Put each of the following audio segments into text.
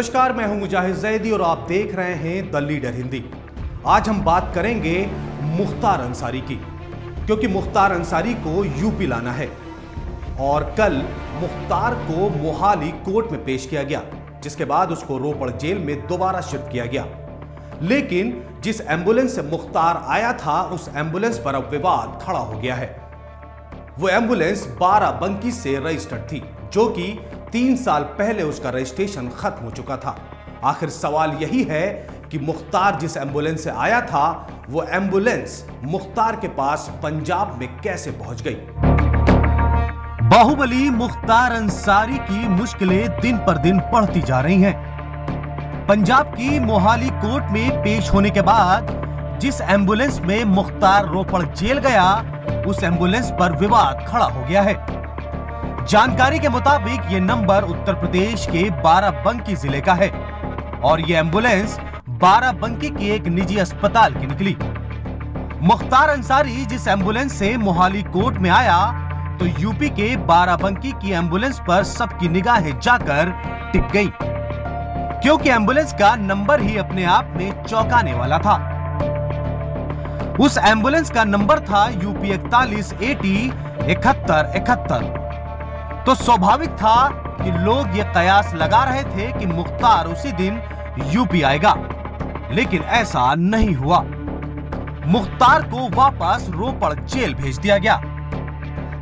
नमस्कार, मैं हूँ मुजाहिद जैदी और आप देख रहे हैं द लीडर हिंदी। आज हम बात करेंगे मुख्तार अंसारी की, क्योंकि मुख्तार अंसारी को यूपी लाना है और कल मुख्तार को मोहाली कोर्ट में पेश किया गया, जिसके बाद उसको रोपड़ जेल में दोबारा शिफ्ट किया गया। लेकिन जिस एंबुलेंस से मुख्तार आया था, उस एंबुलेंस पर अब विवाद खड़ा हो गया है। वो एंबुलेंस बाराबंकी से रजिस्टर्ड थी, जो कि तीन साल पहले उसका रजिस्ट्रेशन खत्म हो चुका था। आखिर सवाल यही है कि मुख्तार जिस एंबुलेंस से आया था, वो एंबुलेंस मुख्तार के पास पंजाब में कैसे पहुँच गई? बाहुबली मुख्तार अंसारी की मुश्किलें दिन पर दिन बढ़ती जा रही हैं। पंजाब की मोहाली कोर्ट में पेश होने के बाद जिस एंबुलेंस में मुख्तार रोपड़ जेल गया, उस एंबुलेंस पर विवाद खड़ा हो गया है। जानकारी के मुताबिक ये नंबर उत्तर प्रदेश के बाराबंकी ज़िले का है और ये एंबुलेंस बाराबंकी के एक निजी अस्पताल की निकली। मुख्तार अंसारी जिस एंबुलेंस से मोहाली कोर्ट में आया तो यूपी के बाराबंकी की एंबुलेंस पर सबकी निगाहें जाकर टिक गई। क्योंकि एंबुलेंस का नंबर ही अपने आप में चौंकाने वाला था। उस एंबुलेंस का नंबर था यूपी इकतालीस एटी इकहत्तर इकहत्तर। तो स्वाभाविक था कि लोग ये कयास लगा रहे थे कि मुख्तार उसी दिन यूपी आएगा। लेकिन ऐसा नहीं हुआ। मुख्तार को वापस रोपड़ जेल भेज दिया गया।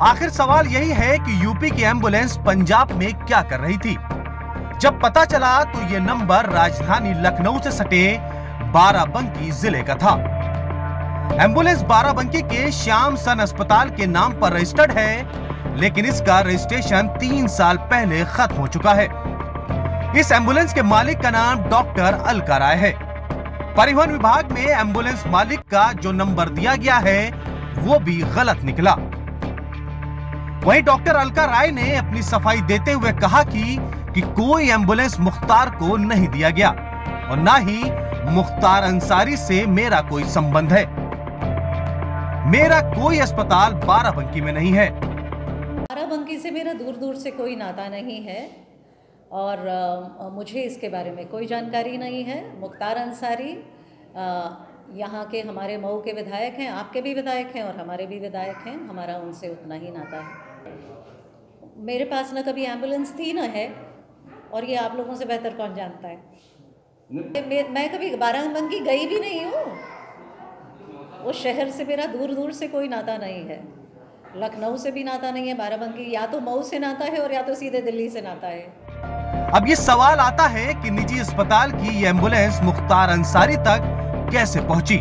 आखिर सवाल यही है कि यूपी की एंबुलेंस पंजाब में क्या कर रही थी? जब पता चला तो ये नंबर राजधानी लखनऊ से सटे बाराबंकी ज़िले का था। एंबुलेंस बाराबंकी के श्याम सन अस्पताल के नाम पर रजिस्टर्ड है। लेकिन इसका रजिस्ट्रेशन तीन साल पहले खत्म हो चुका है। इस एंबुलेंस के मालिक का नाम डॉक्टर अलका राय है। परिवहन विभाग में एंबुलेंस मालिक का जो नंबर दिया गया है, वो भी गलत निकला। वहीं डॉक्टर अलका राय ने अपनी सफ़ाई देते हुए कहा कि कि कोई एंबुलेंस मुख्तार को नहीं दिया गया, और ना ही मुख्तार अंसारी से मेरा कोई संबंध है। मेरा कोई अस्पताल बाराबंकी में नहीं है। बाराबंकी से मेरा दूर दूर से कोई नाता नहीं है और अ, मुझे इसके बारे में कोई जानकारी नहीं है। मुख्तार अंसारी यहाँ के हमारे मऊ के विधायक हैं आपके भी विधायक हैं और हमारे भी विधायक हैं हमारा उनसे उतना ही नाता है। मेरे पास ना कभी एंबुलेंस थी ना है और ये आप लोगों से बेहतर कौन जानता है? मैं, मैं कभी बाराबंकी गई भी नहीं हूँ। उस शहर से मेरा दूर दूर से कोई नाता नहीं है। लखनऊ से भी नाता नहीं है, बाराबंकी, या तो मऊ से नाता है और या तो सीधे दिल्ली से नाता है। अब ये सवाल आता है कि निजी अस्पताल की ये एंबुलेंस मुख्तार अंसारी तक कैसे पहुँची?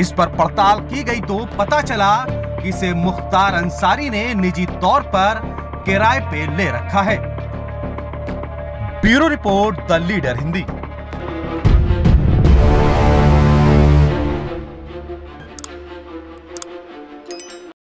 इस पर पड़ताल की गई तो पता चला कि इसे मुख्तार अंसारी ने निजी तौर पर किराए पे ले रखा है। Bureau report, the leader Hindi.